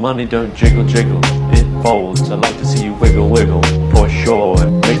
Money don't jiggle jiggle, it folds. I like to see you wiggle wiggle, for sure. Make